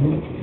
Mm-hmm.